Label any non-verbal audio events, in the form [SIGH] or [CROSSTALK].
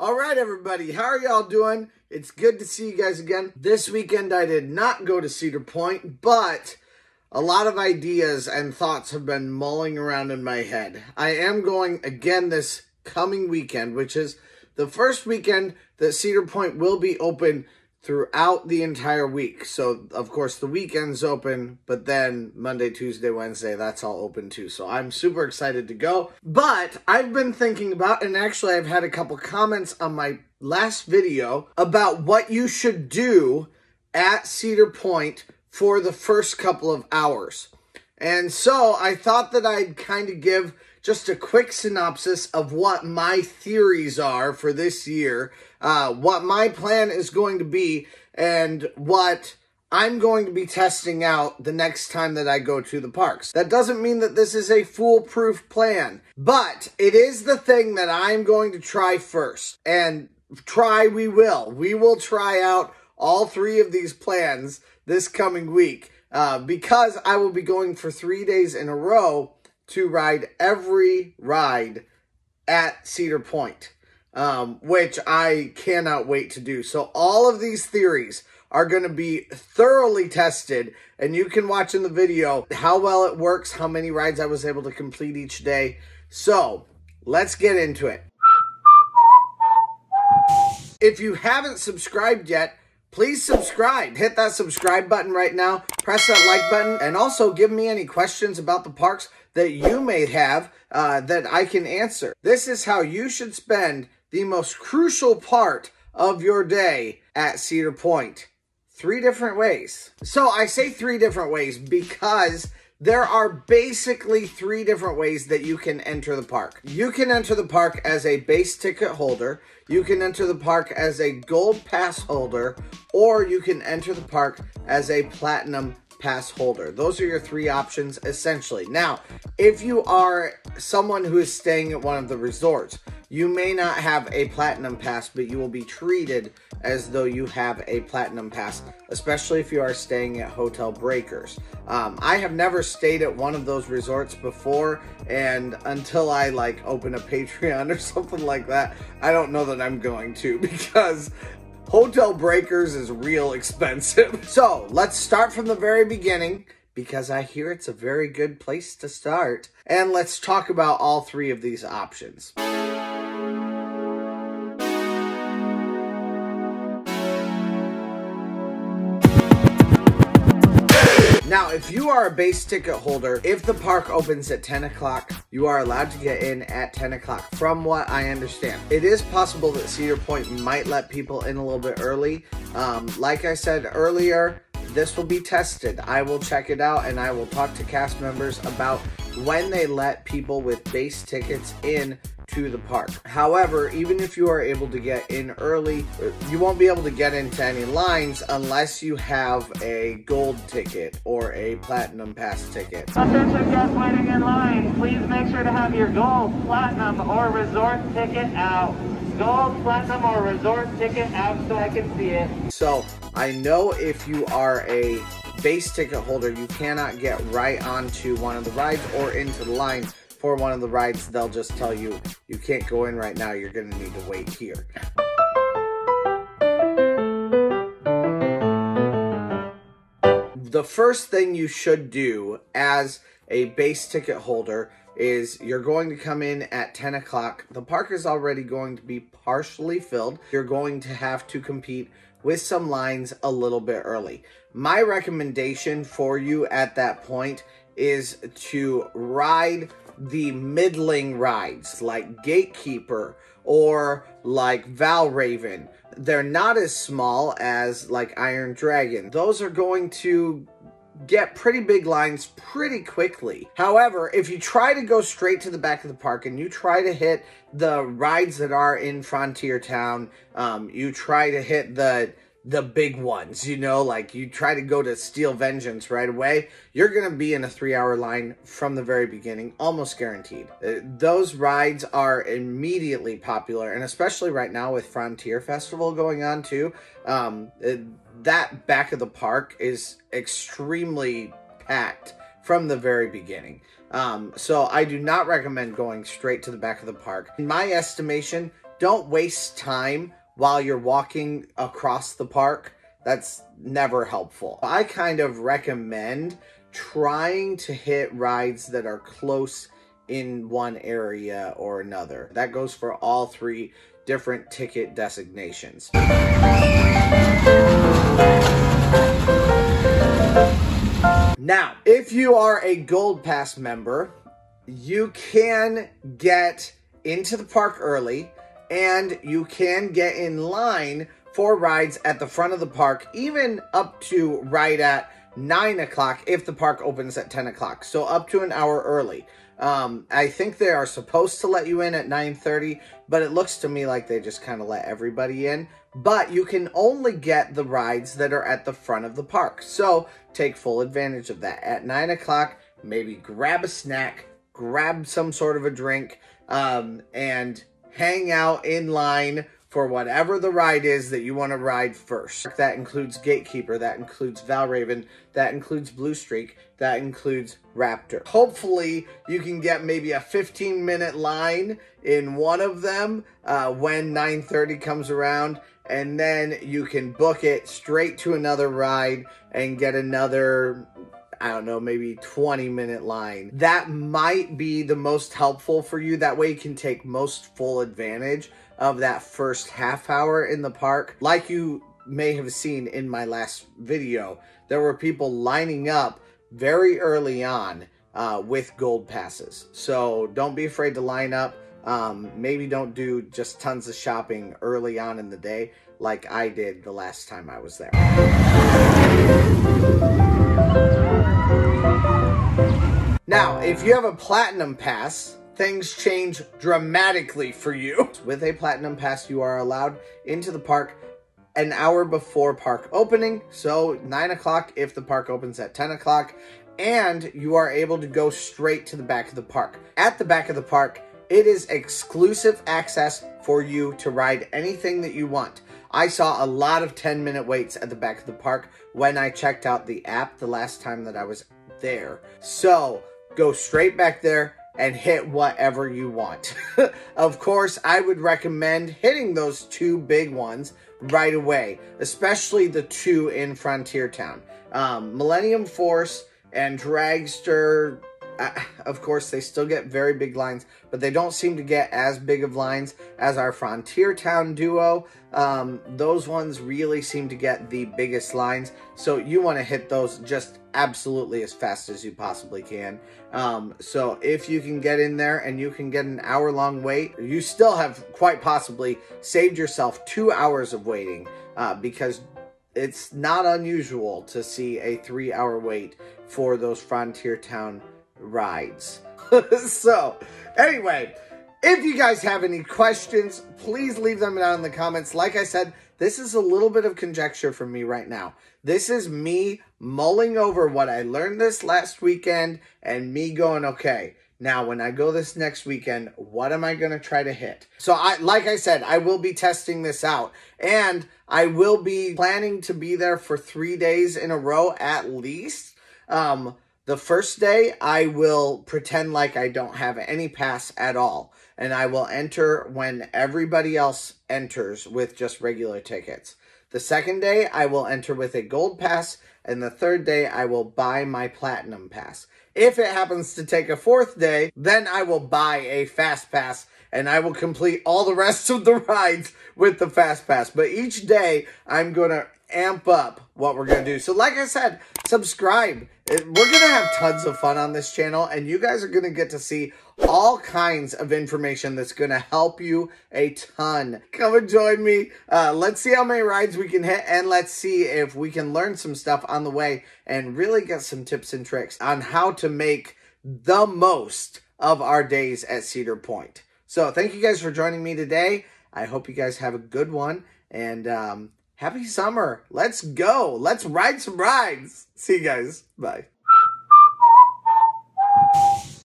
All right, everybody, how are y'all doing? It's good to see you guys again. This weekend, I did not go to Cedar Point, but a lot of ideas and thoughts have been mulling around in my head. I am going again this coming weekend, which is the first weekend that Cedar Point will be open throughout the entire week. So, of course, the weekend's open, but then Monday, Tuesday, Wednesday, that's all open too. So, I'm super excited to go. But I've been thinking about, and actually, I've had a couple comments on my last video about what you should do at Cedar Point for the first couple of hours. And so, I thought that I'd kind of give just a quick synopsis of what my theories are for this year, uh, what my plan is going to be, and what I'm going to be testing out the next time that I go to the parks. That doesn't mean that this is a foolproof plan, but it is the thing that I'm going to try first. And try we will. We will try out all three of these plans this coming week uh, because I will be going for three days in a row to ride every ride at Cedar Point, um, which I cannot wait to do. So all of these theories are going to be thoroughly tested, and you can watch in the video how well it works, how many rides I was able to complete each day. So let's get into it. If you haven't subscribed yet, please subscribe. Hit that subscribe button right now. Press that like button. And also give me any questions about the parks that you may have uh, that I can answer. This is how you should spend the most crucial part of your day at Cedar Point. Three different ways. So I say three different ways because there are basically three different ways that you can enter the park. You can enter the park as a base ticket holder, you can enter the park as a gold pass holder, or you can enter the park as a platinum pass holder. Those are your three options essentially. Now, if you are someone who is staying at one of the resorts, you may not have a platinum pass, but you will be treated as though you have a platinum pass, especially if you are staying at Hotel Breakers. Um, I have never stayed at one of those resorts before, and until I like open a [LAUGHS] Patreon or something like that, I don't know that I'm going to [LAUGHS] because Hotel Breakers is real expensive. [LAUGHS] So let's start from the very beginning because I hear it's a very good place to start. And let's talk about all three of these options. Now, if you are a base ticket holder, if the park opens at 10 o'clock, you are allowed to get in at 10 o'clock, from what I understand. It is possible that Cedar Point might let people in a little bit early. Um, like I said earlier, this will be tested. I will check it out and I will talk to cast members about when they let people with base tickets in to the park. However, even if you are able to get in early, you won't be able to get into any lines unless you have a gold ticket or a platinum pass ticket. Attention guests waiting in line, please make sure to have your gold, platinum, or resort ticket out. Gold, platinum, or resort ticket out so I can see it. So I know if you are a base ticket holder, you cannot get right onto one of the rides or into the line for one of the rides, they'll just tell you, you can't go in right now, you're gonna need to wait here. The first thing you should do as a base ticket holder is you're going to come in at 10 o'clock. The park is already going to be partially filled. You're going to have to compete with some lines a little bit early. My recommendation for you at that point is to ride the middling rides like Gatekeeper or like Valravn. They're not as small as like Iron Dragon. Those are going to get pretty big lines pretty quickly. However, if you try to go straight to the back of the park and you try to hit the rides that are in Frontier Town, um, you try to hit the the big ones, you know, like you try to go to Steel Vengeance right away, you're going to be in a three hour line from the very beginning, almost guaranteed. Uh, those rides are immediately popular, and especially right now with Frontier Festival going on too, um, uh, that back of the park is extremely packed from the very beginning. Um, so I do not recommend going straight to the back of the park. In my estimation, don't waste time while you're walking across the park. That's never helpful. I kind of recommend trying to hit rides that are close in one area or another. That goes for all three different ticket designations. Now, if you are a Gold Pass member, you can get into the park early and you can get in line for rides at the front of the park, even up to right at 9 o'clock if the park opens at 10 o'clock. So up to an hour early. Um, I think they are supposed to let you in at 9.30, but it looks to me like they just kind of let everybody in. But you can only get the rides that are at the front of the park. So take full advantage of that. At 9 o'clock, maybe grab a snack, grab some sort of a drink, um, and hang out in line for whatever the ride is that you want to ride first. That includes Gatekeeper, that includes Valravn, that includes Blue Streak, that includes Raptor. Hopefully, you can get maybe a 15 minute line in one of them uh, when 9.30 comes around, and then you can book it straight to another ride and get another I don't know, maybe 20 minute line. That might be the most helpful for you. That way you can take most full advantage of that first half hour in the park. Like you may have seen in my last video, there were people lining up very early on uh, with gold passes. So don't be afraid to line up. Um, maybe don't do just tons of shopping early on in the day like I did the last time I was there. Now, if you have a platinum pass, things change dramatically for you. [LAUGHS] With a platinum pass, you are allowed into the park an hour before park opening, so 9 o'clock if the park opens at 10 o'clock, and you are able to go straight to the back of the park. At the back of the park, it is exclusive access for you to ride anything that you want. I saw a lot of 10 minute waits at the back of the park when I checked out the app the last time that I was there. So go straight back there and hit whatever you want. [LAUGHS] of course, I would recommend hitting those two big ones right away, especially the two in Frontier Town. Um, Millennium Force and Dragster of course, they still get very big lines, but they don't seem to get as big of lines as our Frontier Town duo. Um, those ones really seem to get the biggest lines, so you want to hit those just absolutely as fast as you possibly can. Um, so if you can get in there and you can get an hour long wait, you still have quite possibly saved yourself two hours of waiting uh, because it's not unusual to see a three hour wait for those Frontier Town rides. [LAUGHS] so, anyway, if you guys have any questions, please leave them down in the comments. Like I said, this is a little bit of conjecture from me right now. This is me mulling over what I learned this last weekend and me going, okay, now when I go this next weekend, what am I going to try to hit? So I like I said, I will be testing this out and I will be planning to be there for 3 days in a row at least. Um the first day, I will pretend like I don't have any pass at all. And I will enter when everybody else enters with just regular tickets. The second day, I will enter with a gold pass. And the third day, I will buy my platinum pass. If it happens to take a fourth day, then I will buy a fast pass and I will complete all the rest of the [LAUGHS] rides with the fast pass. But each day, I'm going to amp up what we're going to do. So like I said, subscribe. We're going to have tons of fun on this channel, and you guys are going to get to see all kinds of information that's going to help you a ton. Come and join me. Uh, let's see how many rides we can hit, and let's see if we can learn some stuff on the way and really get some tips and tricks on how to make the most of our days at Cedar Point. So thank you guys for joining me today. I hope you guys have a good one, and um, happy summer. Let's go. Let's ride some rides. See you guys. Bye.